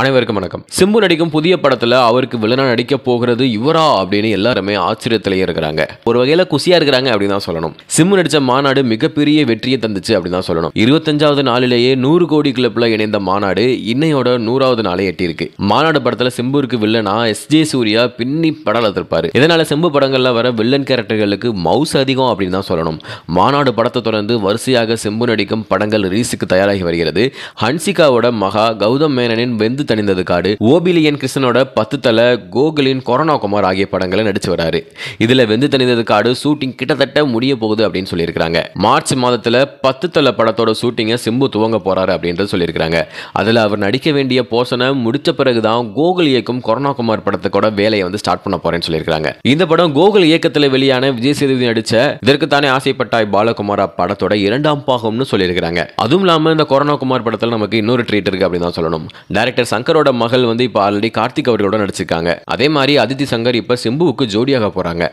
அனைவருக்கும் வணக்கம். சிம்பு நடிக்கும் புதிய படத்துல அவருக்கு வில்லனா நடிக்க போகிறது இவரா அப்படின்னு எல்லாருமே ஆச்சரியத்திலேயே இருக்கிறாங்க. ஒரு வகையில குசியா இருக்கிறாங்க அப்படின்னு தான் சொல்லணும். சிம்பு நடிச்ச மாநாடு மிகப்பெரிய வெற்றியை தந்துச்சு அப்படின்னு தான் சொல்லணும். இருபத்தஞ்சாவது நாளிலேயே நூறு கோடி கிளப்ல இணைந்த மாநாடு இன்னையோட நூறாவது நாளை எட்டியிருக்கு. மாநாடு படத்துல சிம்புருக்கு வில்லனா எஸ் ஜே சூர்யா பின்னி படம் எடுத்திருப்பாரு இதனால சிம்பு படங்கள்ல வர வில்லன் கேரக்டர்களுக்கு மவுஸ் அதிகம் அப்படின்னு தான் சொல்லணும். மாநாடு படத்தை தொடர்ந்து வரிசையாக சிம்பு நடிக்கும் படங்கள் ரிலீஸுக்கு தயாராகி வருகிறது. ஹன்சிகாவோட மகா கௌதம் மேனனின் வெந்து தணிந்தது காடு. ஓபிலியன் கிருஷ்ணனோட பத்து தலை கோகுலின் கொரோனா குமார் ஆகிய படங்களை நடிச்சு வராரு. இதுல வெந்து தணிந்தது காடு ஷூட்டிங் கிட்டத்தட்ட முடிய போகுது அப்படின்னு சொல்லியிருக்காங்க மார்ச் மாதத்துல பத்து தலை படத்தோட ஷூட்டிங்கை சிம்பு துவங்க போறாரு அப்படின்றது சொல்லியிருக்காங்க அதுல அவர் நடிக்க வேண்டிய போர்ஷனை முடிச்ச பிறகுதான் கோகுல் இயக்கும் கொரோனா குமார் படத்துக்கூட வேலையை வந்து ஸ்டார்ட் பண்ண போறேன்னு சொல்லியிருக்காங்க இந்த படம் கோகுல் இயக்கத்துல வெளியான விஜய் சேதுபதி நடிச்ச இதற்கு தானே ஆசைப்பட்டாய் பாலகுமாரா படத்தோட இரண்டாம் பாகம்னு சொல்லியிருக்காங்க அதுவும் இல்லாம இந்த கொரோனா குமார் படத்துல நமக்கு இன்னொரு ட்ரீட் இருக்கு அப்படின்னு தான் சொல்லணும். டேரக்டர் சங்கரோட மகள் வந்து இப்போ ஆல்ரெடி கார்த்திக் அவர்களோட நடிச்சிருக்காங்க. அதே மாதிரி அதித்தி சங்கர் இப்போ சிம்புவுக்கு ஜோடியாக போகிறாங்க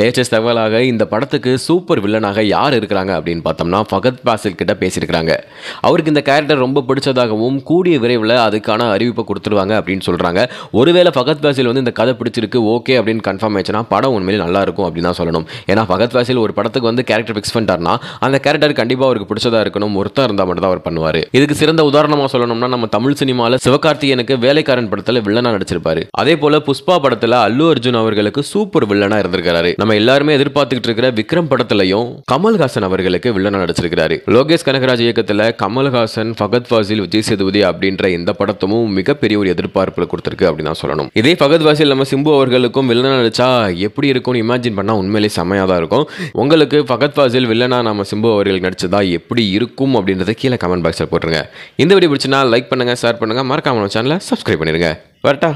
லேட்டஸ்ட் தகவலாக இந்த படத்துக்கு சூப்பர் வில்லனாக யார் இருக்கிறாங்க அப்படின்னு பார்த்தோம்னா ஃபகத் பாசில் கிட்ட பேசியிருக்கிறாங்க. அவருக்கு இந்த கேரக்டர் ரொம்ப பிடிச்சதாகவும் கூடிய விரைவில் அதுக்கான அறிவிப்பை கொடுத்துருவாங்க அப்படின்னு சொல்றாங்க. ஒருவேளை ஃபகத் பாசில் வந்து இந்த கதை பிடிச்சிருக்கு ஓகே அப்படின்னு கன்ஃபார்ம் ஆயிடுச்சுன்னா படம் உண்மையிலே நல்லா இருக்கும் அப்படின்னு தான் சொல்லணும். ஏன்னா ஃபகத் பாசில் ஒரு படத்துக்கு வந்து கேரக்டர் ஃபிக்ஸ் பண்ணிட்டார்னா அந்த கேரக்டர் கண்டிப்பாக அவருக்கு பிடிச்சதா இருக்கணும் ஒருத்தர் இருந்தால் மட்டும் தான் அவர் பண்ணுவார். இதுக்கு சிறந்த உதாரணமாக சொல்லணும்னா நம்ம தமிழ் சினிமாவில் சிவகார்த்திகேயனுக்கு வேலைக்காரன் படத்துல வில்லனா நடிச்சிருப்பாரு. அதே போல புஷ்பா படத்துல அல்லு அர்ஜுன் அவர்களுக்கு சூப்பர் வில்லனா இருந்திருக்காரு நம்ம எல்லாருமே எதிர்பார்த்துக்கிட்டு இருக்கிற விக்ரம் படத்துலையும் கமல்ஹாசன் அவர்களுக்கு வில்லனா நடிச்சிருக்காரு லோகேஷ் கனகராஜ் இயக்கத்துல கமல்ஹாசன் ஃபகத் ஃபாசில் விஜய் சேதுபதி அப்படின்ற இந்த படத்தமும் மிகப்பெரிய ஒரு எதிர்பார்ப்புல கொடுத்திருக்கு அப்படின்னு தான் சொல்லணும். இதே ஃபகத் ஃபாசில் நம்ம சிம்பு அவர்களுக்கும் வில்லனா நடிச்சா எப்படி இருக்கும்னு இமேஜின் பண்ணா உண்மையிலே செம்மையாக தான் இருக்கும். உங்களுக்கு ஃபகத் ஃபாசில் வில்லனா நம்ம சிம்பு அவர்கள் நடிச்சதா எப்படி இருக்கும் அப்படின்றத கீழே கமெண்ட் பாக்ஸில் போட்டுருங்க. இந்த வீடியோ பிடிச்சினா லைக் பண்ணுங்க ஷேர் பண்ணுங்க. மறக்காம சேனலை சப்ஸ்கிரைப் பண்ணிருங்க வரட்டா?